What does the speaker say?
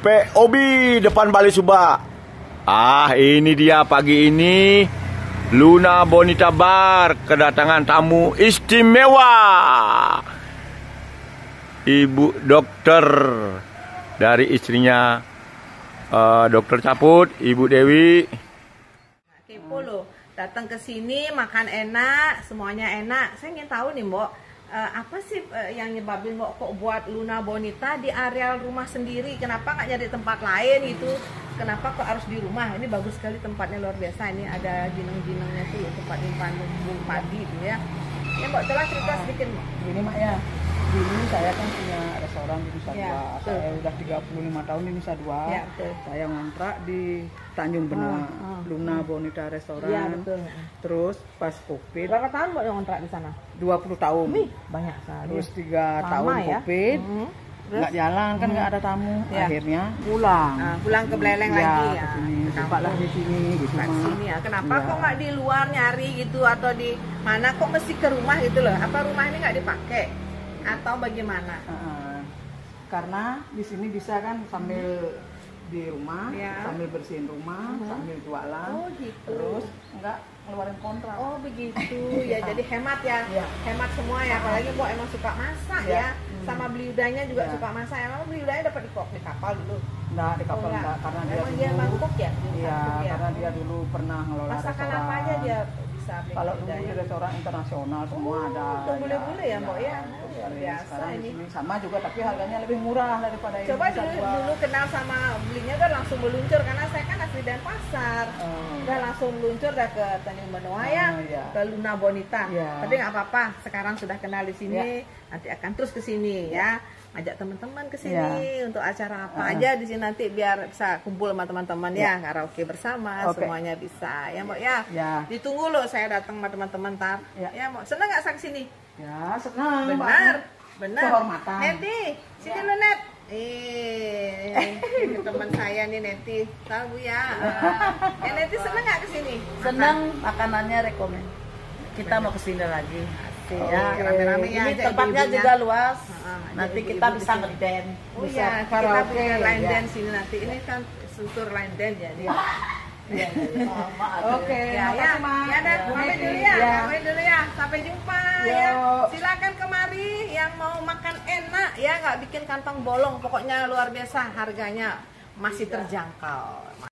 POB depan Balai Subak. Ah, ini dia pagi ini Luna Bonita Bar kedatangan tamu istimewa. Ibu dokter dari istrinya uh, dokter Caput, Ibu Dewi. kepo loh datang ke sini makan enak semuanya enak saya ingin tahu nih mbok eh, apa sih eh, yang nyebabin mbok kok buat Luna Bonita di areal rumah sendiri? Kenapa nggak nyari tempat lain gitu kenapa kok harus di rumah? Ini bagus sekali tempatnya luar biasa. Ini ada jineng-jinengnya tuh tempat bumbu padi gitu ya. Ya mbok coba cerita sedikit Gini mak ya, dulu saya kan punya restoran di Nusa Ya, Dua. betul. Saya udah 35 tahun di Nusa Dua. Ya, betul. Saya ngontrak di Tanjung Benua, Ah, ah. Luna Bonita Restoran. Iya, betul. Terus pas Covid berapa tahun mbok yang kontrak di sana 20 tahun. Wih, banyak sekali Terus tiga Lama tahun ya. Covid. Mhm. Terus? Nggak jalan kan nggak ada tamu. Ya. Akhirnya pulang. Ah, pulang ke Beleleng Iya, lagi ya. ke sini. Ke Buka kampung. lah di sini gitu Mak. sini ya. Kenapa Iya. kok nggak di luar nyari gitu atau di mana kok mesti ke rumah gitu loh? Apa rumah ini nggak dipakai atau bagaimana? Heeh. karena di sini bisa kan sambil di rumah, Ya. sambil bersihin rumah, Mhm. sambil jualan, Oh gitu. terus enggak ngeluarin kontrak. Oh begitu ya. Jadi hemat ya. Iya. Hemat semua ya. Apalagi kok emang suka masak Iya. ya. Hmm. Sama juga Iya. suka masak. Emang beli udahnya dapat di kok di kapal dulu. Enggak di Oh, kapal enggak. enggak karena dia Emang dulu dia mangkuk ya? Iya, ya? karena dia dulu pernah ngelola Masakan restoran. apa aja dia bisa beli Kalau dulu di restoran internasional semua Oh, ada. udah boleh-boleh ya, Mbak, ya? Iya. biasa ini. sama juga tapi harganya lebih murah daripada Coba dulu, dulu kenal sama belinya kan langsung meluncur karena saya kan asli Denpasar. Oh. Udah langsung meluncur dah ke Tanjung Benoa ya, Oh, iya. ke Luna Bonita. Iya. Tapi nggak apa-apa, sekarang sudah kenal di sini, nanti akan terus ke sini ya. Ajak teman-teman ke sini untuk acara apa Ah. aja di sini nanti biar bisa kumpul sama teman-teman ya, karaoke bersama, Oke. semuanya bisa. Ya, Mbak ya. Ya. Ditunggu loh saya datang sama teman-teman tar. Ya. Ya, Mbak. Senang nggak saya ke sini? Ya, senang. Benar, benar. Kehormatan. Neti, sini lu Net. Eh, ini teman saya nih Neti. Tahu ya. Uh, eh, Neti seneng nggak ke sini? Senang makanannya rekomen. Kita mau ke sini lagi. Asik. Ya, rame-rame ya. Ini tempatnya ibu-ibunya. juga luas. Ah, ajak Nanti ibu-ibu kita di bisa sini. ngeden. Oh Bisa iya, kita punya line ya. dance ini nanti. Ini kan struktur line dance ya. dia. Iya, iya, iya. Oh, maaf. Oke, Ya, ya, makasih, Mak. ya, Dan, Bu pamit Neti. dulu ya, Ya. pamit dulu ya, sampai jumpa Yo. ya. Silakan kemari yang mau makan enak ya, nggak bikin kantong bolong, pokoknya luar biasa harganya masih terjangkau.